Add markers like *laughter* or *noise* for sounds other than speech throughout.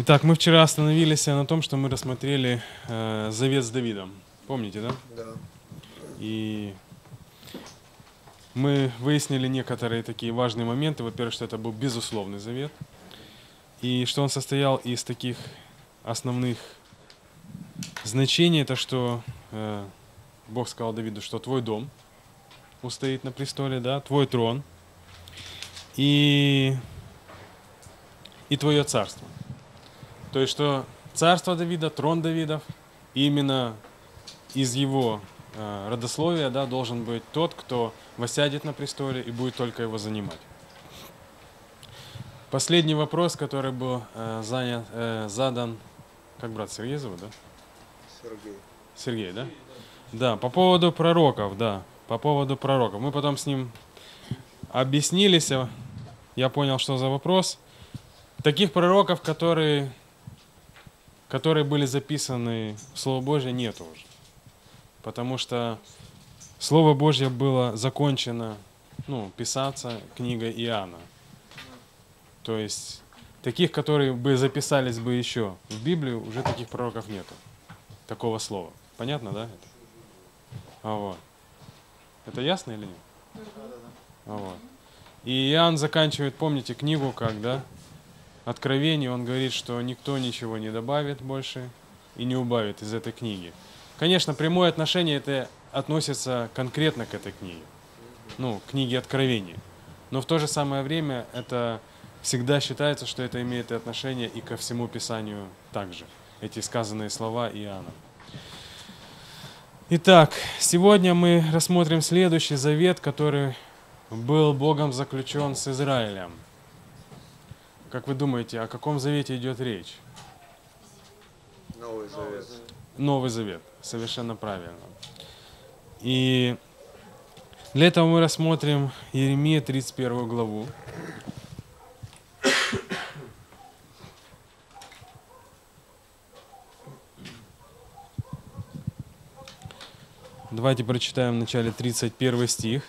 Итак, мы вчера остановились на том, что мы рассмотрели э, завет с Давидом. Помните, да? Да. И мы выяснили некоторые такие важные моменты. Во-первых, что это был безусловный завет. И что он состоял из таких основных значений. Это что э, Бог сказал Давиду, что твой дом устоит на престоле, да, твой трон и, и твое царство. То есть, что царство Давида, трон Давидов, именно из его э, родословия да, должен быть тот, кто восядет на престоле и будет только его занимать. Последний вопрос, который был э, занят, э, задан, как брат Сергей зовут, да? Сергей. Сергей, да? Да, по поводу пророков, да, по поводу пророков. Мы потом с ним объяснились, я понял, что за вопрос. Таких пророков, которые которые были записаны в Слово Божье, нет уже. Потому что Слово Божье было закончено, ну, писаться книгой Иоанна. То есть таких, которые бы записались бы еще в Библию, уже таких пророков нету. Такого слова. Понятно, да? Это? А вот. Это ясно или нет? А вот. И Иоанн заканчивает, помните, книгу как, да? Откровений, он говорит, что никто ничего не добавит больше и не убавит из этой книги. Конечно, прямое отношение это относится конкретно к этой книге, ну, книге Откровения. Но в то же самое время это всегда считается, что это имеет и отношение и ко всему Писанию также, эти сказанные слова Иоанна. Итак, сегодня мы рассмотрим следующий завет, который был Богом заключен с Израилем – как вы думаете, о каком завете идет речь? Новый Завет. Новый Завет, совершенно правильно. И для этого мы рассмотрим Иеремия 31 главу. Давайте прочитаем в начале 31 стих.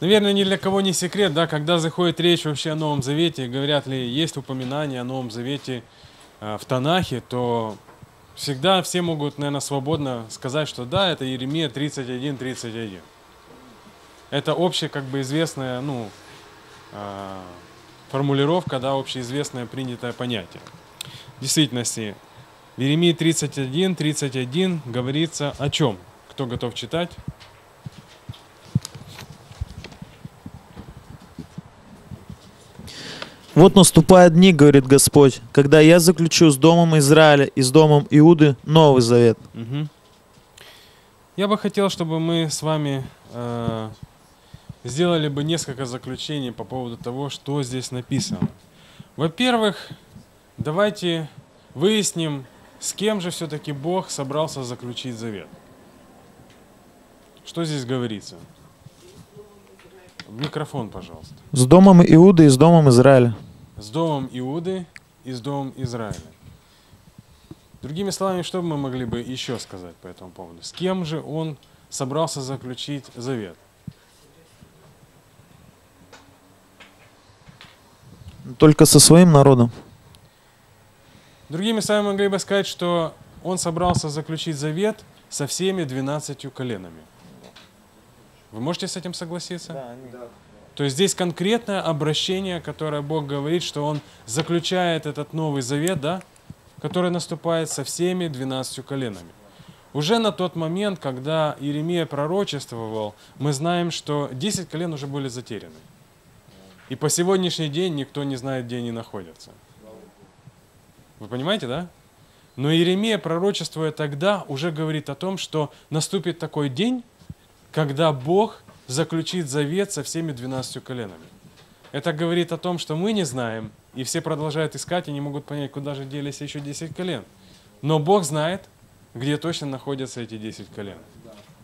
Наверное, ни для кого не секрет, да, когда заходит речь вообще о Новом Завете, говорят ли, есть упоминание о Новом Завете э, в Танахе, то всегда все могут, наверное, свободно сказать, что да, это Иеремия 31-31. Это общая, как бы известная, ну, э, формулировка, да, общеизвестное принятое понятие. В действительности, в Иеремии 31-31 говорится о чем? Кто готов читать? Вот наступают дни, говорит Господь, когда я заключу с домом Израиля и с домом Иуды новый завет. Угу. Я бы хотел, чтобы мы с вами э, сделали бы несколько заключений по поводу того, что здесь написано. Во-первых, давайте выясним, с кем же все-таки Бог собрался заключить завет. Что здесь говорится? Микрофон, пожалуйста. С домом Иуды и с домом Израиля с домом Иуды и с домом Израиля. Другими словами, что мы могли бы еще сказать по этому поводу? С кем же он собрался заключить завет? Только со своим народом. Другими словами, могли бы сказать, что он собрался заключить завет со всеми двенадцатью коленами. Вы можете с этим согласиться? Да, да. То есть здесь конкретное обращение, которое Бог говорит, что Он заключает этот Новый Завет, да, который наступает со всеми двенадцатью коленами. Уже на тот момент, когда Иеремия пророчествовал, мы знаем, что 10 колен уже были затеряны. И по сегодняшний день никто не знает, где они находятся. Вы понимаете, да? Но Иеремия, пророчествуя тогда, уже говорит о том, что наступит такой день, когда Бог заключить завет со всеми двенадцатью коленами. Это говорит о том, что мы не знаем, и все продолжают искать и не могут понять, куда же делись еще 10 колен. Но Бог знает, где точно находятся эти 10 колен.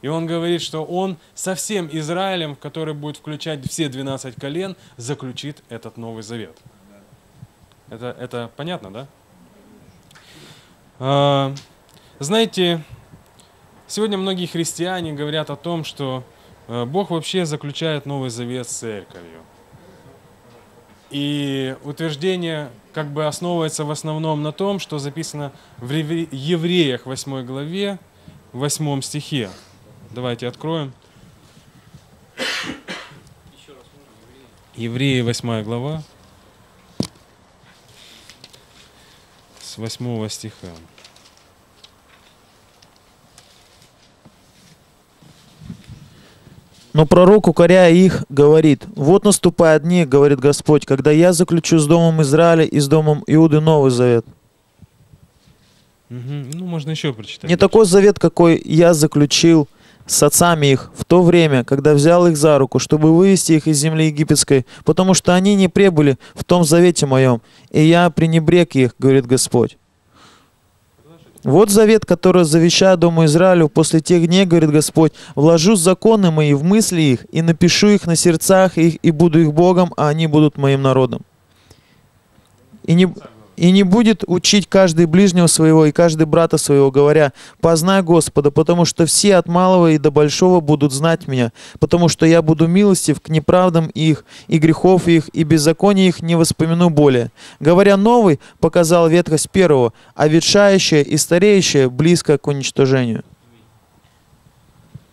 И Он говорит, что Он со всем Израилем, который будет включать все 12 колен, заключит этот Новый Завет. Это, это понятно, да? А, знаете, сегодня многие христиане говорят о том, что Бог вообще заключает Новый Завет с церковью. И утверждение как бы основывается в основном на том, что записано в Евреях 8 главе, 8 стихе. Давайте откроем. Евреи 8 глава с 8 стиха. Но пророк, укоряя их, говорит, «Вот наступают дни, говорит Господь, когда я заключу с домом Израиля и с домом Иуды новый завет. Мгм. Ну, можно еще прочитать. Не такой завет, какой я заключил с отцами их в то время, когда взял их за руку, чтобы вывести их из земли египетской, потому что они не пребыли в том завете моем, и я пренебрег их, говорит Господь. Вот завет, который завещаю Дому Израилю после тех дней, говорит Господь, вложу законы мои в мысли их и напишу их на сердцах их, и буду их Богом, а они будут моим народом. И не, и не будет учить каждый ближнего своего и каждый брата своего, говоря, познай Господа, потому что все от малого и до большого будут знать меня, потому что я буду милостив к неправдам их, и грехов их, и беззаконий их не воспомяну более. Говоря новый, показал ветхость первого, а ветшающее и стареющее близко к уничтожению.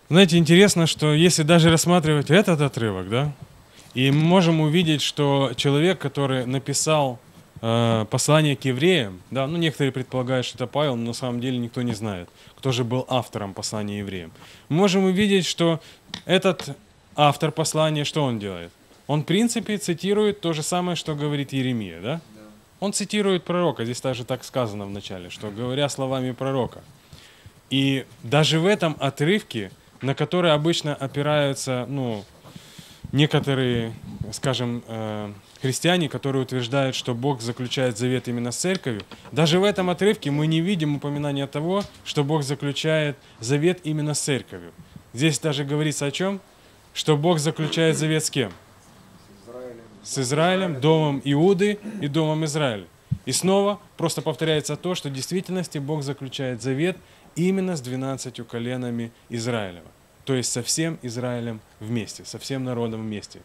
Знаете, интересно, что если даже рассматривать этот отрывок, да, и мы можем увидеть, что человек, который написал послание к евреям, да, ну некоторые предполагают, что это Павел, но на самом деле никто не знает, кто же был автором послания евреям. Мы можем увидеть, что этот автор послания, что он делает? Он, в принципе, цитирует то же самое, что говорит Еремия, да? Он цитирует пророка, здесь даже так сказано в начале, что говоря словами пророка. И даже в этом отрывке, на который обычно опираются, ну, некоторые, скажем, э, христиане, которые утверждают, что Бог заключает завет именно с церковью, даже в этом отрывке мы не видим упоминания того, что Бог заключает завет именно с церковью. Здесь даже говорится о чем? Что Бог заключает завет с кем? С Израилем, домом Иуды и домом Израиля. И снова просто повторяется то, что в действительности Бог заключает завет именно с 12 коленами Израилева. То есть со всем Израилем вместе, со всем народом вместе.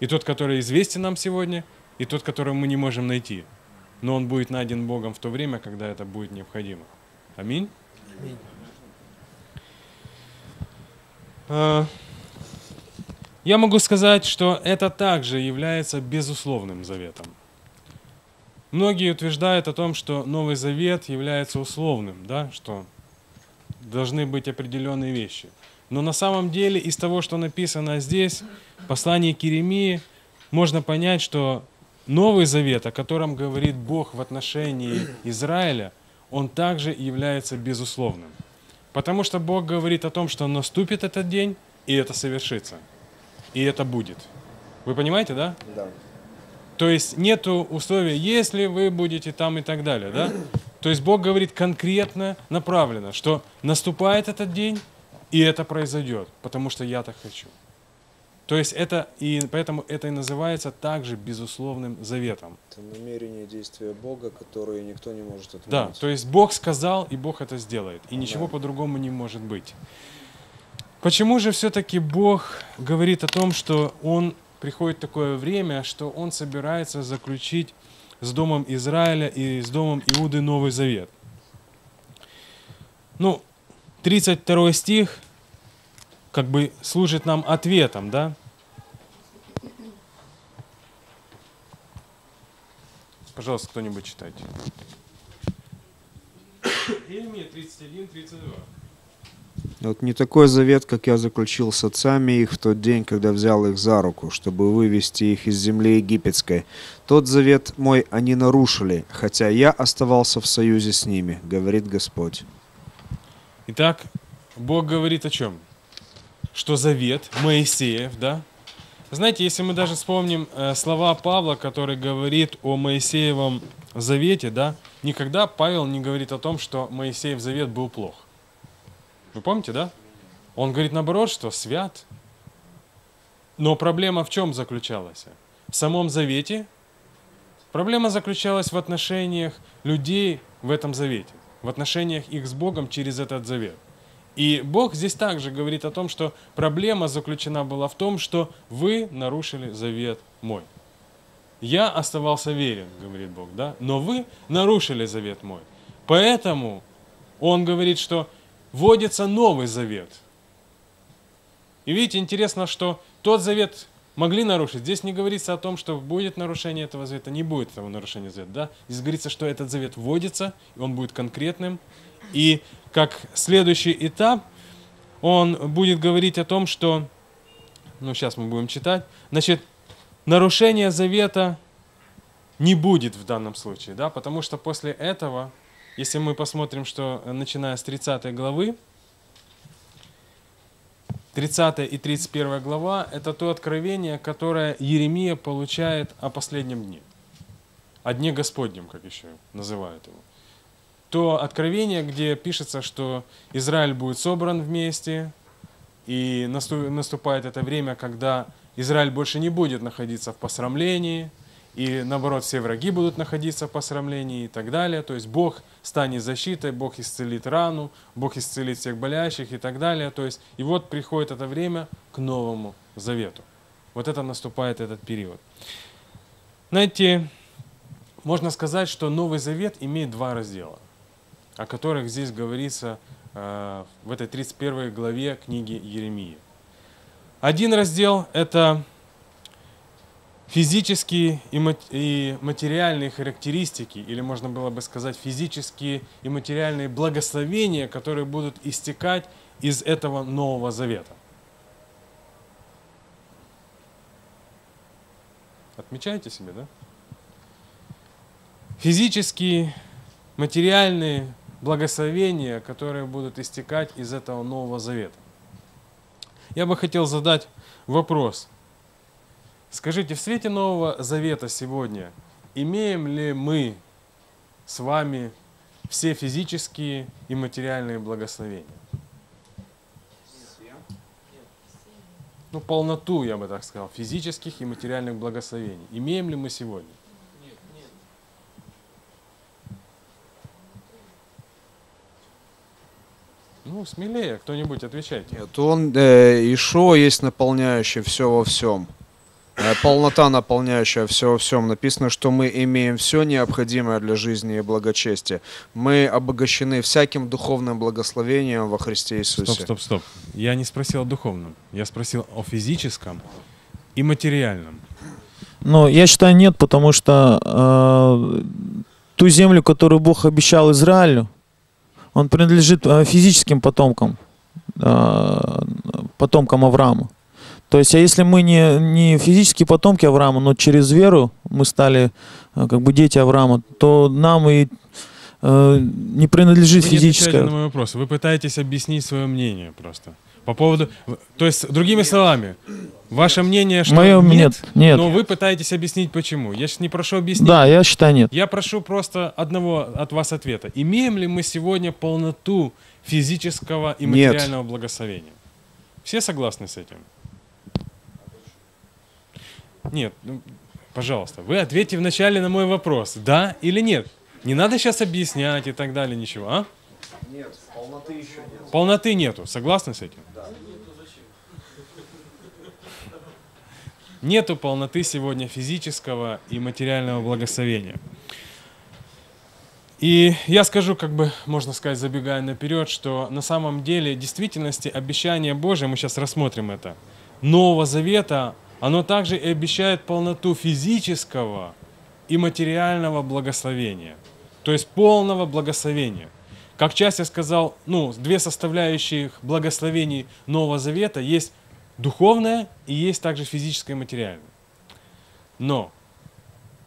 И тот, который известен нам сегодня, и тот, которого мы не можем найти. Но он будет найден Богом в то время, когда это будет необходимо. Аминь. А, Я могу сказать, что это также является безусловным заветом. Многие утверждают о том, что Новый Завет является условным, да, что должны быть определенные вещи. Но на самом деле из того, что написано здесь, в послании к Иеремии, можно понять, что Новый Завет, о котором говорит Бог в отношении Израиля, он также является безусловным. Потому что Бог говорит о том, что наступит этот день, и это совершится. И это будет. Вы понимаете, да? Да. То есть нету условия, если вы будете там и так далее, да? То есть Бог говорит конкретно, направленно, что наступает этот день, и это произойдет, потому что я так хочу. То есть это, и поэтому это и называется также безусловным заветом. Это намерение действия Бога, которое никто не может отменить. Да, то есть Бог сказал, и Бог это сделает. И ничего по-другому не может быть. Почему же все-таки Бог говорит о том, что Он приходит такое время, что Он собирается заключить с Домом Израиля и с Домом Иуды Новый Завет? Ну, 32 стих как бы служит нам ответом, да? Пожалуйста, кто-нибудь читайте. Иеремия 31, 32. Вот не такой завет, как я заключил с отцами их в тот день, когда взял их за руку, чтобы вывести их из земли египетской. Тот завет мой они нарушили, хотя я оставался в союзе с ними, говорит Господь. Итак, Бог говорит о чем? Что завет Моисеев, да? Знаете, если мы даже вспомним э, слова Павла, который говорит о Моисеевом завете, да, никогда Павел не говорит о том, что Моисеев завет был плох. Вы помните, да? Он говорит наоборот, что свят. Но проблема в чем заключалась? В самом завете. Проблема заключалась в отношениях людей в этом завете, в отношениях их с Богом через этот завет. И Бог здесь также говорит о том, что проблема заключена была в том, что вы нарушили завет мой. я оставался верен, говорит Бог, да, но вы нарушили завет мой. Поэтому он говорит, что вводится новый завет. И видите, интересно, что тот завет могли нарушить. Здесь не говорится о том, что будет нарушение этого завета, не будет этого нарушения завета. Да? Здесь говорится, что этот завет вводится, и он будет конкретным. И как следующий этап, он будет говорить о том, что, ну сейчас мы будем читать, значит, нарушение завета не будет в данном случае, да, потому что после этого, если мы посмотрим, что начиная с 30 главы, 30 и 31 глава – это то откровение, которое Еремия получает о последнем дне. О дне Господнем, как еще называют его. То откровение, где пишется, что Израиль будет собран вместе, и наступает это время, когда Израиль больше не будет находиться в посрамлении – и наоборот все враги будут находиться в посрамлении и так далее. То есть Бог станет защитой, Бог исцелит рану, Бог исцелит всех болящих и так далее. То есть и вот приходит это время к Новому Завету. Вот это наступает этот период. Знаете, можно сказать, что Новый Завет имеет два раздела, о которых здесь говорится э, в этой 31 главе книги Еремии. Один раздел – это физические и материальные характеристики, или можно было бы сказать физические и материальные благословения, которые будут истекать из этого Нового Завета. Отмечайте себе, да? Физические, материальные благословения, которые будут истекать из этого Нового Завета. Я бы хотел задать вопрос – Скажите, в свете Нового Завета сегодня, имеем ли мы с вами все физические и материальные благословения? Ну, полноту, я бы так сказал, физических и материальных благословений. Имеем ли мы сегодня? Ну, смелее, кто-нибудь отвечайте. Нет, он, э, Ишо есть наполняющий все во всем. Э, полнота, наполняющая все во всем. Написано, что мы имеем все необходимое для жизни и благочестия. Мы обогащены всяким духовным благословением во Христе Иисусе. Стоп, стоп, стоп. Я не спросил о духовном. Я спросил о физическом и материальном. Ну, я считаю, нет, потому что э, ту землю, которую Бог обещал Израилю, он принадлежит э, физическим потомкам, э, потомкам Авраама. То есть, а если мы не, не физические потомки Авраама, но через веру мы стали э, как бы дети Авраама, то нам и э, не принадлежит Вы физическое. Не на мой вопрос. Вы пытаетесь объяснить свое мнение просто. По поводу... То есть, другими словами, ваше мнение, что Мое нет, нет, нет, но вы пытаетесь объяснить, почему. Я сейчас не прошу объяснить. Да, я считаю нет. Я прошу просто одного от вас ответа. Имеем ли мы сегодня полноту физического и материального нет. благословения? Все согласны с этим? Нет, ну, пожалуйста, вы ответьте вначале на мой вопрос, да или нет. Не надо сейчас объяснять и так далее, ничего, а? Нет, полноты еще нет. Полноты нету, согласны с этим? Да. Нету полноты сегодня физического и материального благословения. И я скажу, как бы, можно сказать, забегая наперед, что на самом деле, в действительности, обещание Божие, мы сейчас рассмотрим это, Нового Завета, оно также и обещает полноту физического и материального благословения. То есть полного благословения. Как часто я сказал, ну, две составляющие благословений Нового Завета есть духовное и есть также физическое и материальное. Но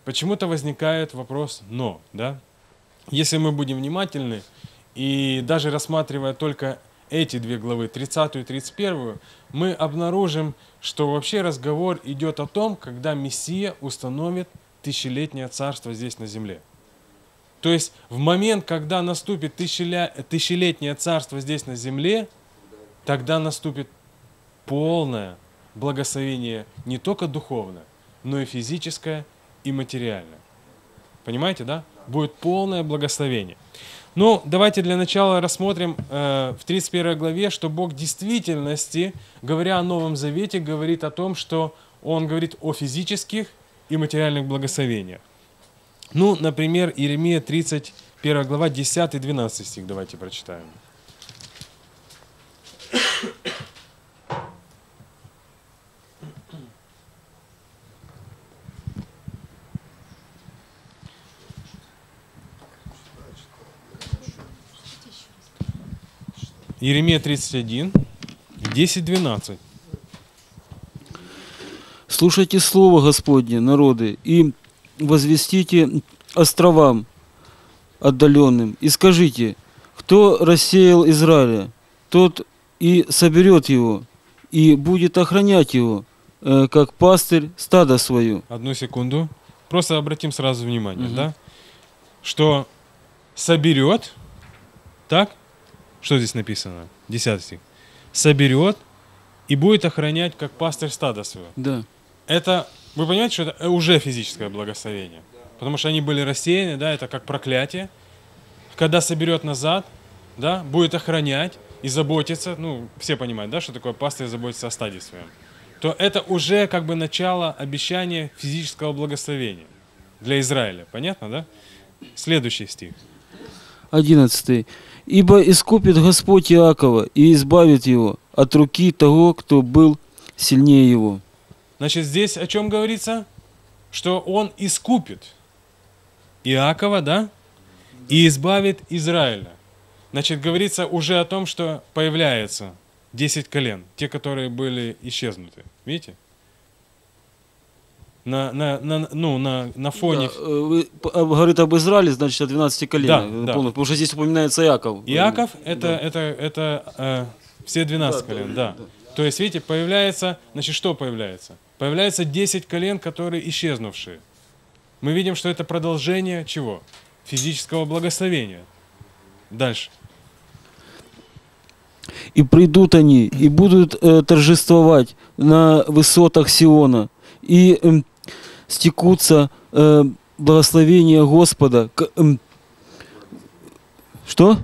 почему-то возникает вопрос «но», да? Если мы будем внимательны и даже рассматривая только эти две главы, 30 и 31, мы обнаружим, что вообще разговор идет о том, когда Мессия установит тысячелетнее царство здесь на земле. То есть в момент, когда наступит тысячелетнее царство здесь на земле, тогда наступит полное благословение не только духовное, но и физическое и материальное. Понимаете, да? Будет полное благословение. Ну, давайте для начала рассмотрим э, в 31 главе, что Бог в действительности, говоря о Новом Завете, говорит о том, что Он говорит о физических и материальных благословениях. Ну, например, Иеремия 31 глава, 10-12 стих давайте прочитаем. Иеремия 31, 10-12. Слушайте Слово Господне, народы, и возвестите островам отдаленным, и скажите, кто рассеял Израиля, тот и соберет его, и будет охранять его, э, как пастырь стада свою. Одну секунду. Просто обратим сразу внимание, Мгм. да? Что соберет, так? Что здесь написано? Десятый стих. Соберет и будет охранять, как пастырь стада своего. Да. Это, вы понимаете, что это уже физическое благословение? Потому что они были рассеяны, да, это как проклятие. Когда соберет назад, да, будет охранять и заботиться, ну, все понимают, да, что такое пастырь заботится о стаде своем, то это уже как бы начало обещания физического благословения для Израиля. Понятно, да? Следующий стих. 11. «Ибо искупит Господь Иакова и избавит его от руки того, кто был сильнее его». Значит, здесь о чем говорится? Что он искупит Иакова, да? И избавит Израиля. Значит, говорится уже о том, что появляется 10 колен, те, которые были исчезнуты. Видите? На, на, на, ну, на, на фоне... Да, э, вы а, говорит об Израиле, значит, о 12 коленах. Да, э, да. Потому что здесь упоминается Иаков. Иаков это, Да. это, это э, все 12 Да, да, колен, да, да. То есть, видите, появляется, значит, что появляется? Появляется 10 колен, которые исчезнувшие. Мы видим, что это продолжение чего? Физического благословения. Дальше. И придут они, и будут э, торжествовать на высотах Сиона, и стекутся э, благословения Господа. к, эм, что?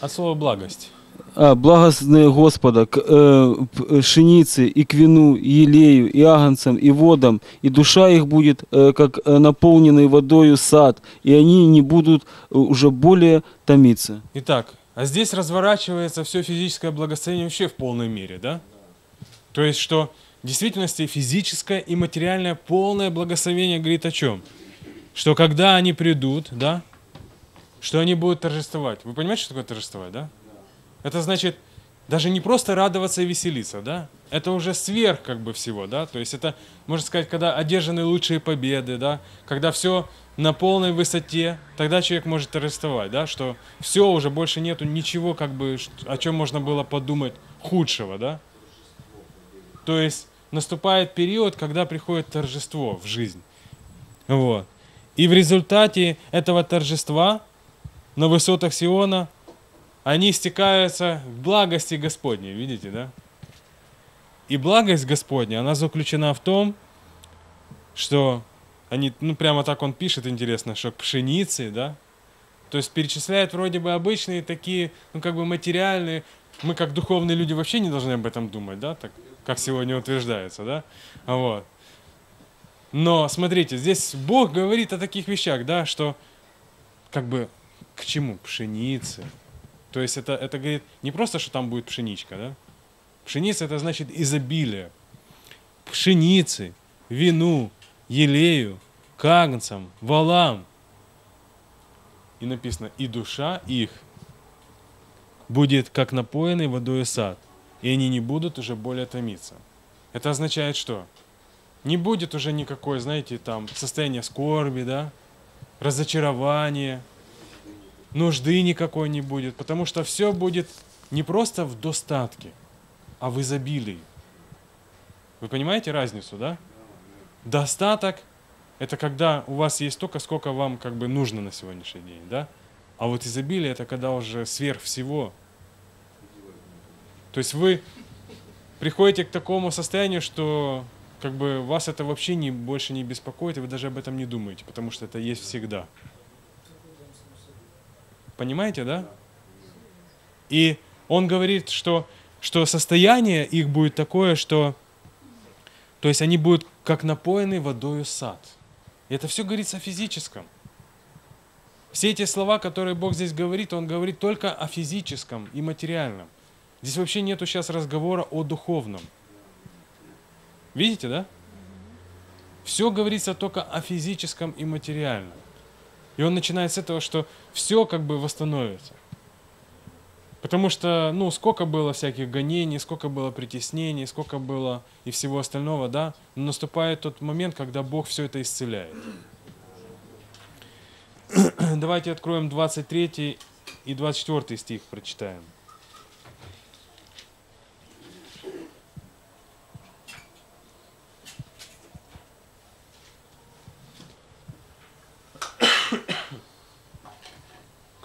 От слова благость. А, благостные Господа к э, п- пшенице и к вину, и елею, и агнцам, и водам, и душа их будет, э, как э, наполненный водою сад, и они не будут э, уже более томиться. Итак, а здесь разворачивается все физическое благословение вообще в полной мере, да? То есть, что в действительности физическое и материальное полное благословение говорит о чем? Что когда они придут, да, что они будут торжествовать. Вы понимаете, что такое торжествовать, да? Это значит даже не просто радоваться и веселиться, да? Это уже сверх как бы всего, да? То есть это, можно сказать, когда одержаны лучшие победы, да? Когда все на полной высоте, тогда человек может торжествовать, да? Что все, уже больше нету ничего, как бы, о чем можно было подумать худшего, да? То есть наступает период, когда приходит торжество в жизнь. Вот. И в результате этого торжества на высотах Сиона они стекаются в благости Господней, видите, да? И благость Господня, она заключена в том, что они, ну прямо так он пишет, интересно, что к пшенице, да? То есть перечисляет вроде бы обычные такие, ну как бы материальные. Мы как духовные люди вообще не должны об этом думать, да? Так, как сегодня утверждается, да? Вот. Но смотрите, здесь Бог говорит о таких вещах, да, что как бы к чему? Пшеницы. То есть это, это говорит не просто, что там будет пшеничка, да? Пшеница это значит изобилие. Пшеницы, вину, елею, кагнцам, валам. И написано, и душа их будет как напоенный водой сад, и они не будут уже более томиться. Это означает что? Не будет уже никакой, знаете, там состояния скорби, да, разочарования, нужды никакой не будет, потому что все будет не просто в достатке, а в изобилии. Вы понимаете разницу, да? Достаток – это когда у вас есть столько, сколько вам как бы нужно на сегодняшний день, да? А вот изобилие – это когда уже сверх всего. То есть вы приходите к такому состоянию, что как бы вас это вообще не, больше не беспокоит, и вы даже об этом не думаете, потому что это есть всегда. Понимаете, да? И он говорит, что, что состояние их будет такое, что То есть они будут как напоенный водою сад. И это все говорится о физическом. Все эти слова, которые Бог здесь говорит, Он говорит только о физическом и материальном. Здесь вообще нету сейчас разговора о духовном. Видите, да? Все говорится только о физическом и материальном. И он начинает с этого, что все как бы восстановится. Потому что, ну, сколько было всяких гонений, сколько было притеснений, сколько было и всего остального, да, но наступает тот момент, когда Бог все это исцеляет. *clears throat* Давайте откроем 23 и 24 стих, прочитаем.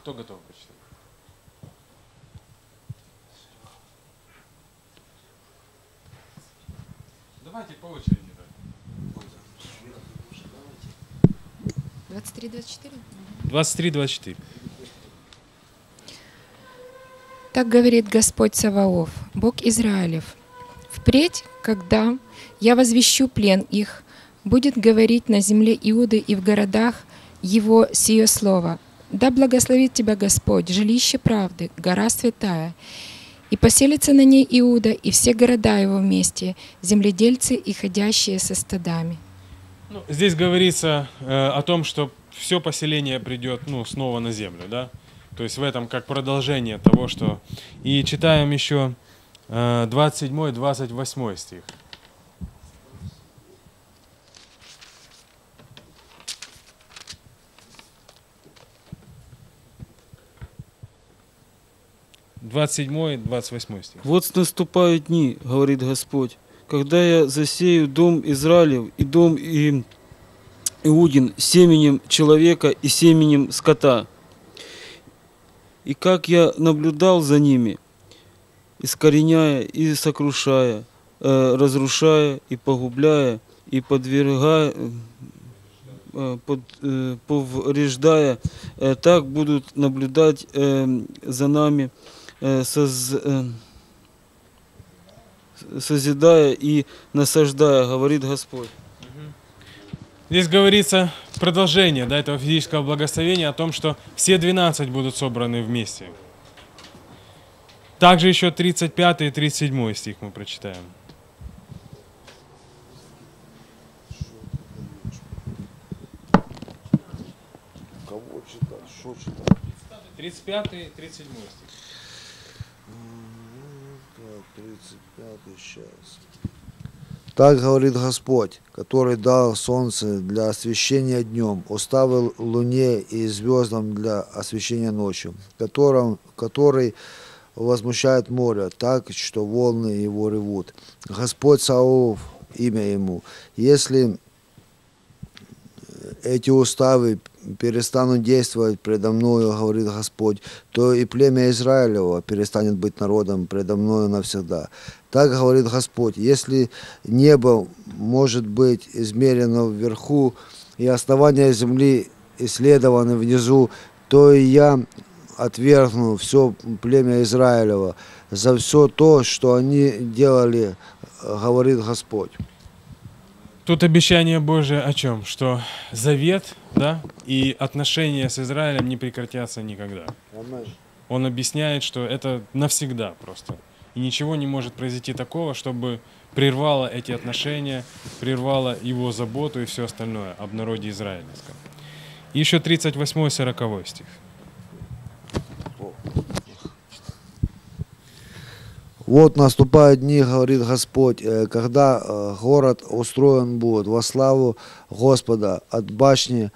Кто готов прочитать? Давайте по очереди. да. 23-24? 23-24. Так говорит Господь Саваоф, Бог Израилев. Впредь, когда я возвещу плен их, будет говорить на земле Иуды и в городах его сие слово. Да благословит тебя Господь, жилище правды, гора святая, и поселится на ней Иуда и все города его вместе, земледельцы и ходящие со стадами. Ну, здесь говорится э, о том, что все поселение придет ну, снова на землю, да? То есть в этом как продолжение того, что... И читаем еще э, 27-28 стих. Двадцать седьмой, двадцать восьмой стих. Вот наступают дни, говорит Господь, когда я засею дом Израилев и дом и Иудин семенем человека и семенем скота. И как я наблюдал за ними, искореняя и сокрушая, э, разрушая и погубляя, и подвергая, э, под, э, повреждая, э, так будут наблюдать за нами, соз- созидая и насаждая, говорит Господь. Здесь говорится продолжение да, этого физического благословения о том, что все 12 будут собраны вместе. Также еще 35 и 37 стих мы прочитаем. Кого читать? Что читать? 35 и 37 стих. Так, 35 сейчас. Так говорит Господь, который дал солнце для освещения днем, оставил луне и звездам для освещения ночью, которым, который возмущает море так, что волны его ревут. Господь Саов, имя ему. Если эти уставы перестанут действовать предо мною, говорит Господь, то и племя Израилева перестанет быть народом предо мною навсегда. Так говорит Господь, если небо может быть измерено вверху, и основания земли исследованы внизу, то и я отвергну все племя Израилева за все то, что они делали, говорит Господь. Тут обещание Божие о чем? Что завет да, и отношения с Израилем не прекратятся никогда. Он объясняет, что это навсегда просто. И ничего не может произойти такого, чтобы прервало эти отношения, прервало его заботу и все остальное об народе израильском. И еще 38-40 стих. Вот наступают дни, говорит Господь, э, когда э, город устроен будет во славу Господа от башни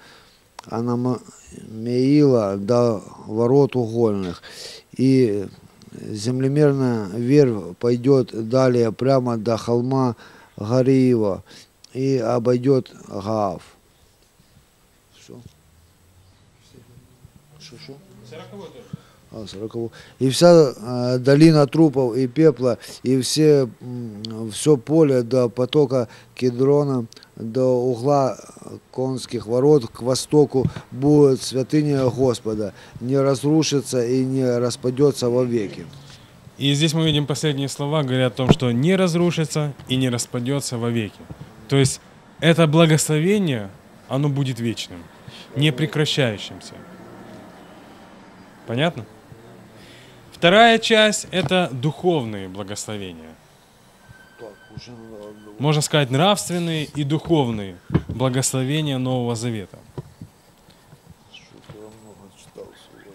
Анамеила до ворот угольных. И землемерная верь пойдет далее прямо до холма Гариева и обойдет Гаав. Все. Что-что? А, 40. И вся э, долина трупов и пепла, и все, все поле до потока Кедрона, до угла конских ворот к востоку будет святыня Господа, не разрушится и не распадется вовеки. И здесь мы видим последние слова, говорят о том, что не разрушится и не распадется вовеки. То есть это благословение, оно будет вечным, не прекращающимся. Понятно? Вторая часть – это духовные благословения. Можно сказать, нравственные и духовные благословения Нового Завета. Что-то я много читал сегодня.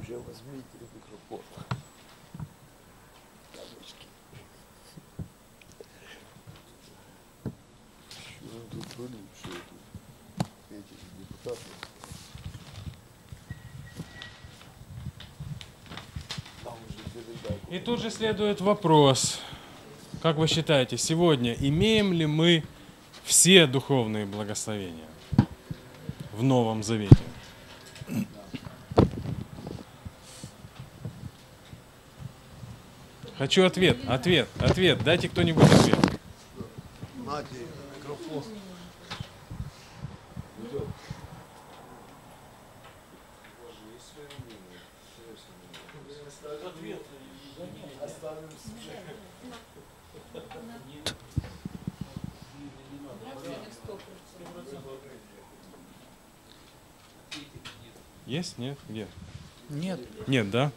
Уже возьмите микрофон. Таблички. Что он тут прилипшие тут? Эти депутаты. Нам уже передали. И тут же следует вопрос. Как вы считаете, сегодня имеем ли мы все духовные благословения в Новом Завете? Хочу ответ, ответ, ответ. Дайте кто-нибудь ответ. Нате, микрофон. Есть? Нет? Где? Нет. Нет, да?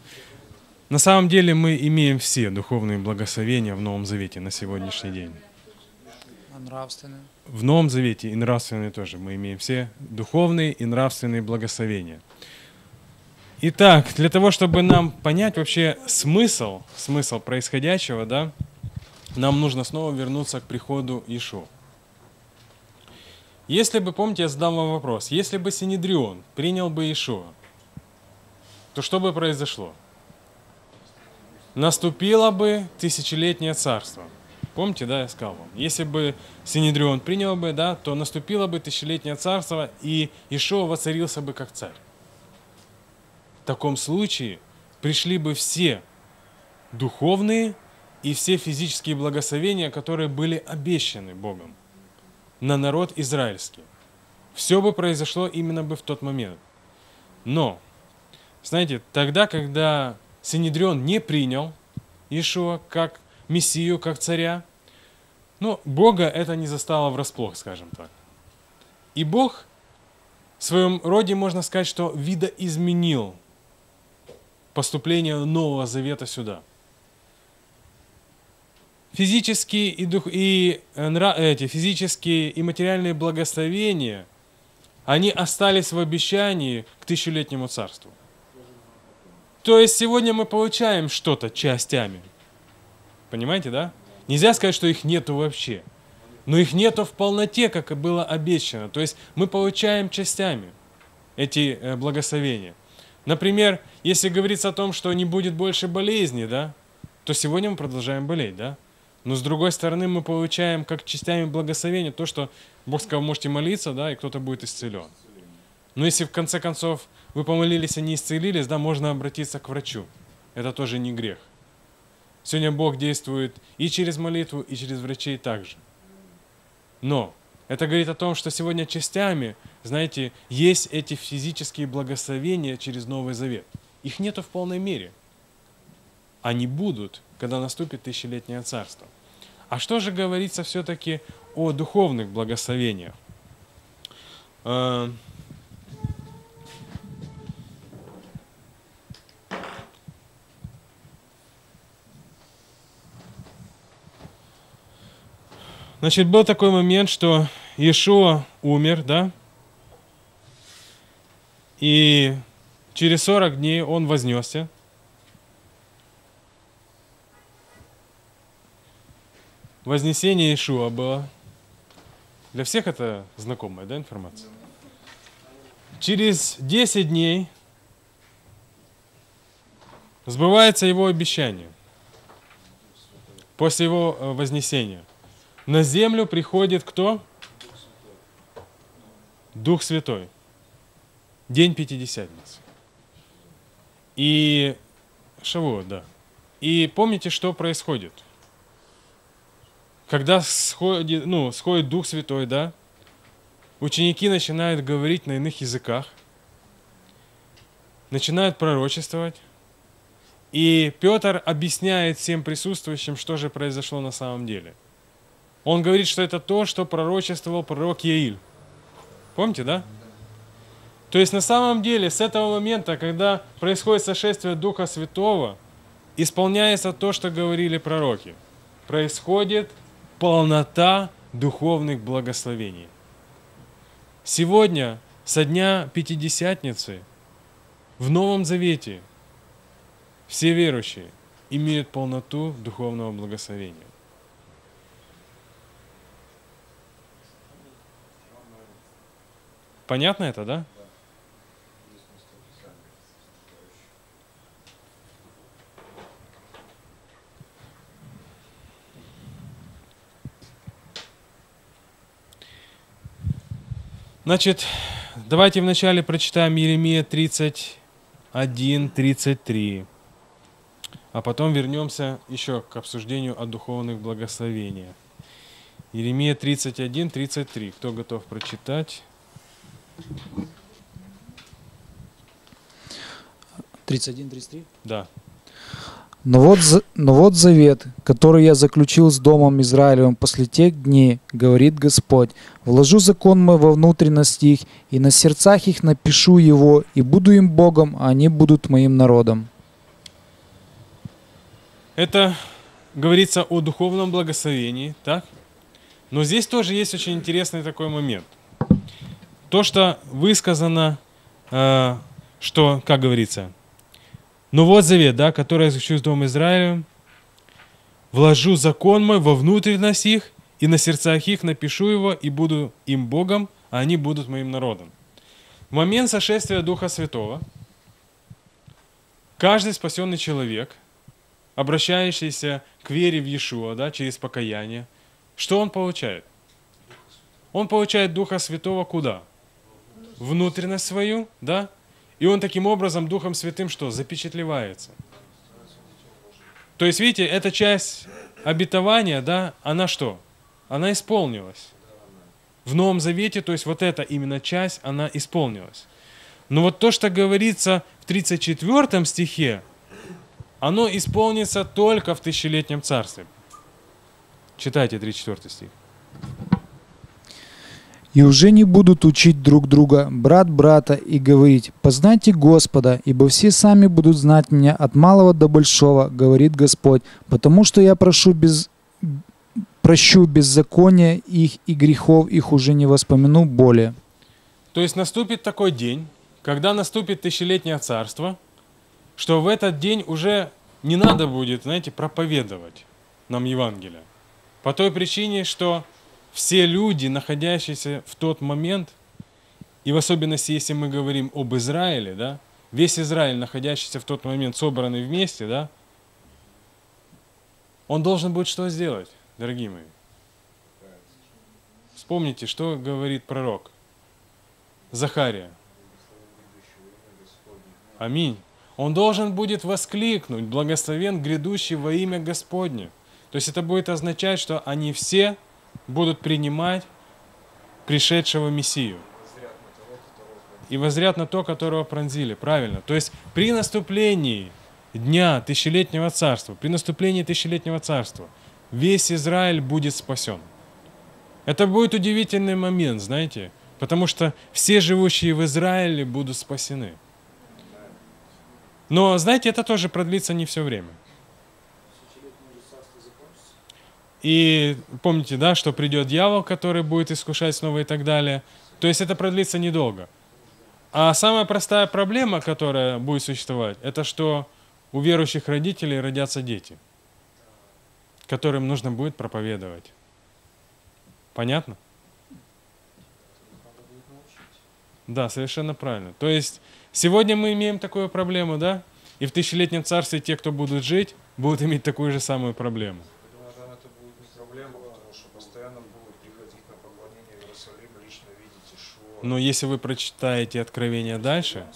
На самом деле мы имеем все духовные благословения в Новом Завете на сегодняшний день. А нравственное? В Новом Завете и нравственные тоже. Мы имеем все духовные и нравственные благословения. Итак, для того, чтобы нам понять вообще смысл, смысл происходящего, да, нам нужно снова вернуться к приходу Ишо. Если бы, помните, я задал вам вопрос, если бы Синедрион принял бы Ишуа, то что бы произошло? Наступило бы тысячелетнее царство. Помните, да, я сказал вам. Если бы Синедрион принял бы, да, то наступило бы тысячелетнее царство, и Ишуа воцарился бы как царь. В таком случае пришли бы все духовные и все физические благословения, которые были обещаны Богом на народ израильский. Все бы произошло именно бы в тот момент. Но, знаете, тогда, когда Синедрион не принял Ишуа как Мессию, как царя, ну, Бога это не застало врасплох, скажем так. И Бог в своем роде, можно сказать, что видоизменил поступление Нового Завета сюда. Физические и, дух, и э, эти физические и материальные благословения, они остались в обещании к тысячелетнему царству. То есть сегодня мы получаем что-то частями. Понимаете, да? Нельзя сказать, что их нету вообще. Но их нету в полноте, как и было обещано. То есть мы получаем частями эти э, благословения. Например, если говорится о том, что не будет больше болезней, да, то сегодня мы продолжаем болеть, да? Но с другой стороны, мы получаем как частями благословения то, что Бог сказал, можете молиться, да, и кто-то будет исцелен. Но если в конце концов вы помолились и не исцелились, да, можно обратиться к врачу. Это тоже не грех. Сегодня Бог действует и через молитву, и через врачей также. Но это говорит о том, что сегодня частями, знаете, есть эти физические благословения через Новый Завет. Их нету в полной мере. Они будут, когда наступит тысячелетнее царство. А что же говорится все-таки о духовных благословениях? Значит, был такой момент, что Иешуа умер, да? И через 40 дней он вознесся. Вознесение Иешуа было. Для всех это знакомая да, информация? Через 10 дней сбывается его обещание. После его э, вознесения. На землю приходит кто? Дух Святой. День Пятидесятницы. И Шавуот, да. И помните, что происходит? Когда сходит, ну, сходит Дух Святой, да, ученики начинают говорить на иных языках. начинают пророчествовать. И Петр объясняет всем присутствующим, что же произошло на самом деле. Он говорит, что это то, что пророчествовал пророк Яиль. Помните, да? То есть на самом деле с этого момента, когда происходит сошествие Духа Святого, исполняется то, что говорили пророки. Происходит полнота духовных благословений. Сегодня, со дня Пятидесятницы, в Новом Завете все верующие имеют полноту духовного благословения. Понятно это, да? Значит, давайте вначале прочитаем Еремия 31, 33. А потом вернемся еще к обсуждению о духовных благословениях. Еремия 31, 33. Кто готов прочитать? 31-33. Да. Но вот, за- но вот завет, который я заключил с Домом Израилевым после тех дней, говорит Господь, вложу закон мой во внутренность их, и на сердцах их напишу его, и буду им Богом, а они будут моим народом. Это говорится о духовном благословении, так? Но здесь тоже есть очень интересный такой момент. То, что высказано, э, что, как говорится, ну вот завет, да, который я заключу с Домом Израилем, вложу закон мой во внутренность их, и на сердцах их напишу его, и буду им Богом, а они будут моим народом. В момент сошествия Духа Святого каждый спасенный человек – обращающийся к вере в Иешуа, да, через покаяние, что он получает? Он получает Духа Святого куда? Внутренность свою, да? И он таким образом Духом Святым что? Запечатлевается. То есть, видите, эта часть обетования, да, она что? Она исполнилась. В Новом Завете, то есть вот эта именно часть, она исполнилась. Но вот то, что говорится в 34 стихе, оно исполнится только в тысячелетнем царстве. Читайте 34 стих. И уже не будут учить друг друга, брат брата, и говорить, познайте Господа, ибо все сами будут знать меня от малого до большого, говорит Господь, потому что я прошу без... прощу беззакония их и грехов их уже не воспомяну более. То есть наступит такой день, когда наступит тысячелетнее царство, что в этот день уже не надо будет, знаете, проповедовать нам Евангелие. По той причине, что все люди, находящиеся в тот момент, и в особенности, если мы говорим об Израиле, да, весь Израиль, находящийся в тот момент, собранный вместе, да, он должен будет что сделать, дорогие мои? Вспомните, что говорит пророк Захария. Аминь. Он должен будет воскликнуть, благословен грядущий во имя Господне. То есть это будет означать, что они все будут принимать пришедшего Мессию. И возрят на то, которого пронзили. Правильно. То есть при наступлении дня тысячелетнего царства, при наступлении тысячелетнего царства, весь Израиль будет спасен. Это будет удивительный момент, знаете, потому что все живущие в Израиле будут спасены. Но, знаете, это тоже продлится не все время. И помните, да, что придет дьявол, который будет искушать снова и так далее. То есть это продлится недолго. А самая простая проблема, которая будет существовать, это что у верующих родителей родятся дети, которым нужно будет проповедовать. Понятно? Да, совершенно правильно. То есть сегодня мы имеем такую проблему, да? И в тысячелетнем царстве те, кто будут жить, будут иметь такую же самую проблему. Думаю, там это будет не проблема, потому что постоянно будут приходить на поклонение в Иерусалим, лично видеть Ишуа. Но если вы прочитаете Откровение дальше,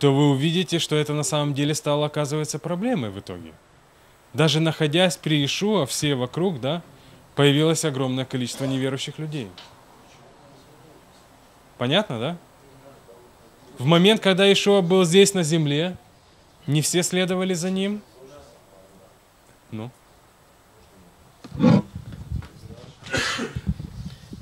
то вы увидите, что это на самом деле стало, оказывается, проблемой в итоге. Даже находясь при Ишуа, все вокруг, да, появилось огромное количество неверующих людей. Понятно, да? В момент, когда Ишуа был здесь на земле, не все следовали за ним. Ну,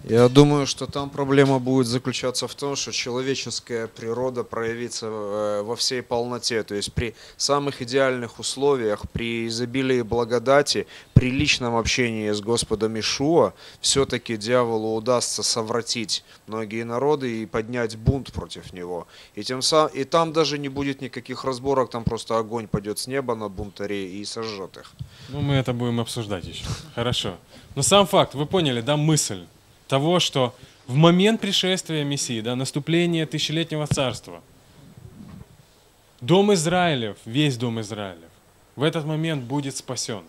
Я думаю, что там проблема будет заключаться в том, что человеческая природа проявится э, во всей полноте. То есть при самых идеальных условиях, при изобилии благодати, при личном общении с Господом Ишуа, все-таки дьяволу удастся совратить многие народы и поднять бунт против него. И, тем сам... и там даже не будет никаких разборок, там просто огонь пойдет с неба на бунтарей и сожжет их. ну мы это будем обсуждать еще. Хорошо. Но сам факт, вы поняли, да, мысль того, что в момент пришествия Мессии, да, наступления тысячелетнего царства, дом Израилев, весь дом Израилев, в этот момент будет спасен.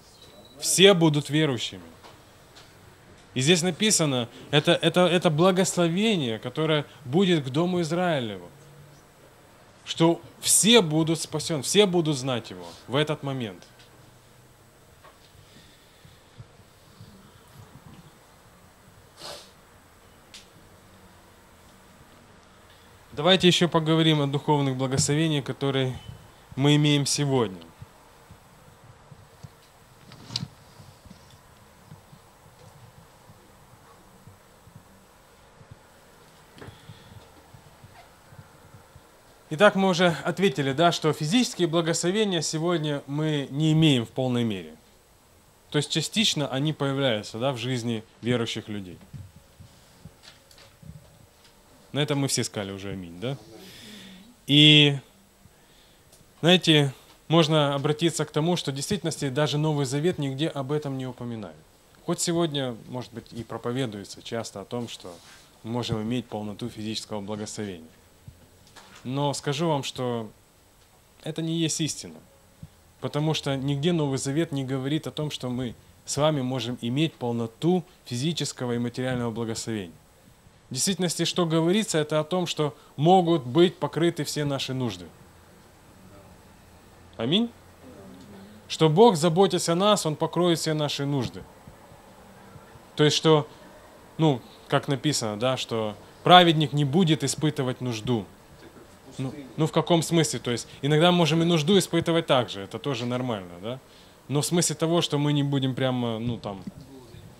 Все будут верующими. И здесь написано, это, это, это благословение, которое будет к дому Израилеву. Что все будут спасены, все будут знать его в этот момент. Давайте еще поговорим о духовных благословениях, которые мы имеем сегодня. Итак, мы уже ответили, да, что физические благословения сегодня мы не имеем в полной мере. То есть частично они появляются да, в жизни верующих людей. На этом мы все сказали уже аминь, да? И, знаете, можно обратиться к тому, что в действительности даже Новый Завет нигде об этом не упоминает. Хоть сегодня, может быть, и проповедуется часто о том, что мы можем иметь полноту физического благословения. Но скажу вам, что это не есть истина. Потому что нигде Новый Завет не говорит о том, что мы с вами можем иметь полноту физического и материального благословения. В действительности, что говорится, это о том, что могут быть покрыты все наши нужды. Аминь. Что Бог, заботясь о нас, Он покроет все наши нужды. То есть, что, ну, как написано, да, что праведник не будет испытывать нужду. Ну, ну, в каком смысле? То есть, иногда мы можем и нужду испытывать также, это тоже нормально, да? Но в смысле того, что мы не будем прямо, ну, там,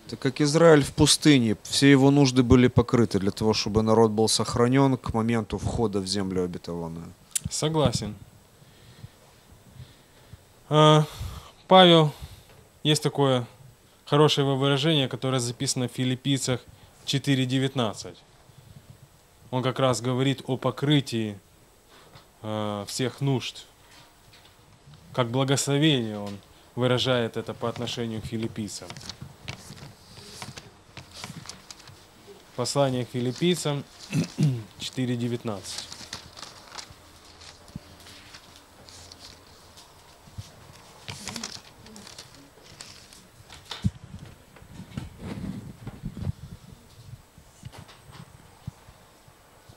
Это как Израиль в пустыне. Все его нужды были покрыты для того, чтобы народ был сохранен к моменту входа в землю обетованную. Согласен. А, Павел, есть такое хорошее выражение, которое записано в Филиппийцах 4.19. Он как раз говорит о покрытии а, всех нужд. Как благословение он выражает это по отношению к филиппийцам. Послание к филиппийцам 4.19.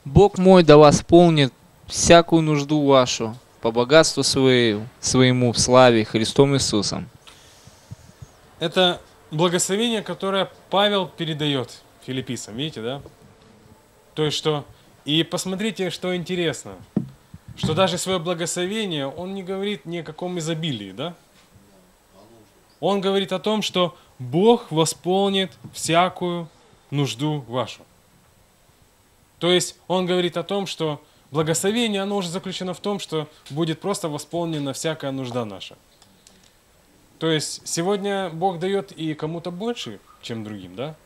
Бог мой да восполнит всякую нужду вашу по богатству своему, своему в славе Христом Иисусом. Это благословение, которое Павел передает филиппийцам, видите, да? То есть что... И посмотрите, что интересно, что даже свое благословение, он не говорит ни о каком изобилии, да? Он говорит о том, что Бог восполнит всякую нужду вашу. То есть он говорит о том, что благословение, оно уже заключено в том, что будет просто восполнена всякая нужда наша. То есть сегодня Бог дает и кому-то больше, чем другим, да?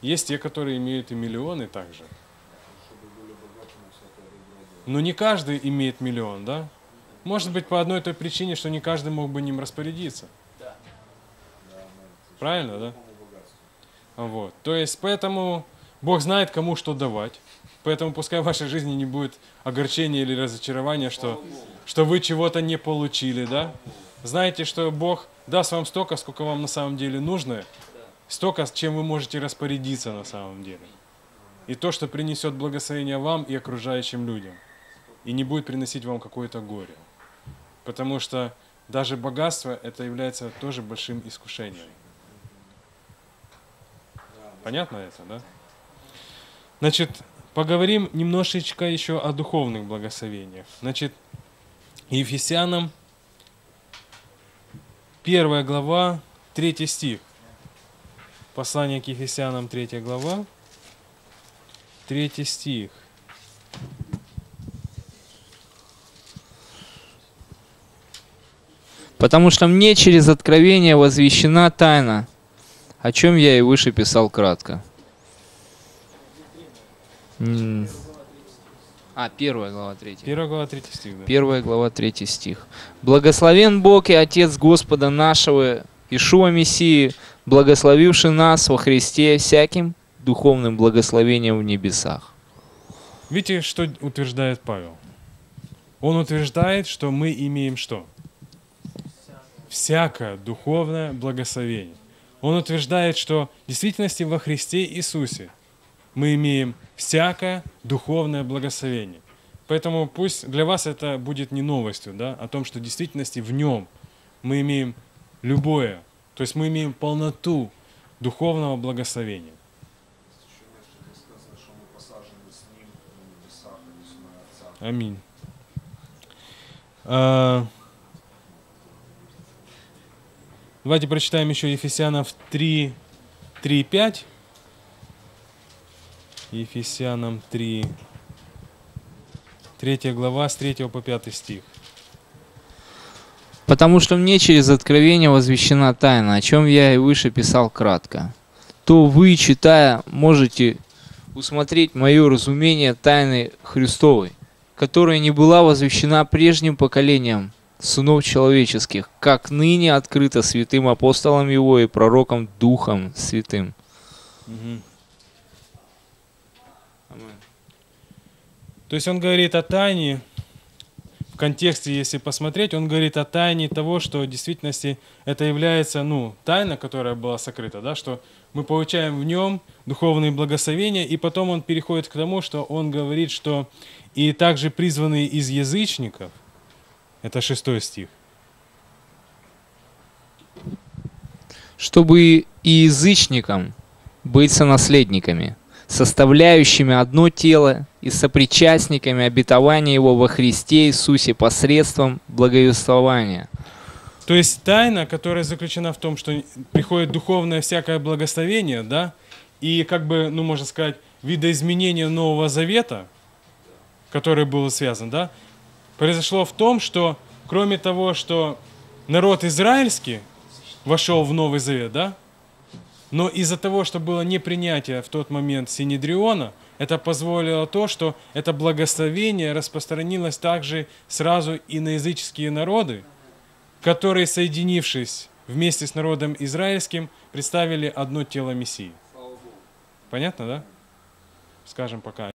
Есть те, которые имеют и миллионы также. Но не каждый имеет миллион, да? Может быть, по одной той причине, что не каждый мог бы ним распорядиться. Правильно, да? Вот. То есть, поэтому Бог знает, кому что давать. Поэтому пускай в вашей жизни не будет огорчения или разочарования, что, что вы чего-то не получили, да? Знаете, что Бог даст вам столько, сколько вам на самом деле нужно, столько, чем вы можете распорядиться на самом деле. И то, что принесет благословение вам и окружающим людям. И не будет приносить вам какое-то горе. Потому что даже богатство, это является тоже большим искушением. Понятно это, да? Значит, поговорим немножечко еще о духовных благословениях. Значит, Ефесянам, первая глава, третий стих. Послание к Ефесянам, третья глава, третий стих. Потому что мне через откровение возвещена тайна, о чем я и выше писал кратко. М. А, первая глава, третья. Первая глава, третий стих, да. Первая глава, третий стих. «Благословен Бог и Отец Господа нашего, Ишуа Мессии, благословивший нас во Христе всяким духовным благословением в небесах». Видите, что утверждает Павел? Он утверждает, что мы имеем что? Всякое духовное благословение. Он утверждает, что в действительности во Христе Иисусе мы имеем всякое духовное благословение. Поэтому пусть для вас это будет не новостью, да, о том, что в действительности в нем мы имеем любое, то есть мы имеем полноту духовного благословения. Аминь. А, Давайте прочитаем еще Ефесянов 3, 3, 5. Ефесянам 3, 3 глава, с 3 по 5 стих. Потому что мне через откровение возвещена тайна, о чем я и выше писал кратко. То вы, читая, можете усмотреть мое разумение тайны Христовой, которая не была возвещена прежним поколениям сынов человеческих, как ныне открыто святым апостолом его и пророком Духом Святым. То есть он говорит о тайне, контексте, если посмотреть, он говорит о тайне того, что в действительности это является, ну, тайна, которая была сокрыта, да, что мы получаем в нем духовные благословения, и потом он переходит к тому, что он говорит, что и также призванные из язычников, это шестой стих, чтобы и язычникам быть сонаследниками, составляющими одно тело и сопричастниками обетования его во Христе Иисусе посредством благовествования. То есть тайна, которая заключена в том, что приходит духовное всякое благословение, да, и как бы, ну, можно сказать, видоизменение Нового Завета, который был связан, да, произошло в том, что кроме того, что народ израильский вошел в Новый Завет, да, но из-за того, что было непринятие в тот момент Синедриона, это позволило то, что это благословение распространилось также сразу и на языческие народы, которые, соединившись вместе с народом израильским, представили одно тело Мессии. Понятно, да? Скажем пока.